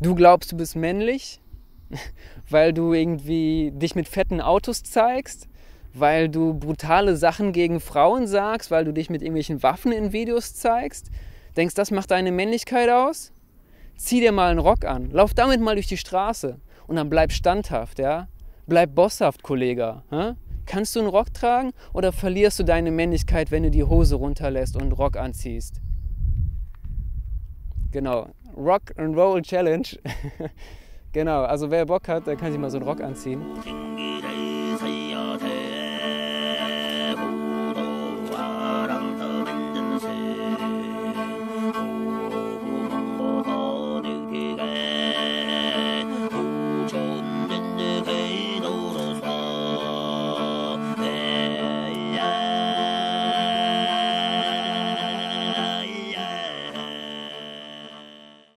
du glaubst, du bist männlich, weil du irgendwie dich mit fetten Autos zeigst, weil du brutale Sachen gegen Frauen sagst, weil du dich mit irgendwelchen Waffen in Videos zeigst. Denkst, das macht deine Männlichkeit aus? Zieh dir mal einen Rock an, lauf damit mal durch die Straße und dann bleib standhaft, ja? Bleib bosshaft, Kollege. Hä? Kannst du einen Rock tragen oder verlierst du deine Männlichkeit, wenn du die Hose runterlässt und einen Rock anziehst? Genau, Rock and Roll Challenge. genau, also wer Bock hat, der kann sich mal so einen Rock anziehen.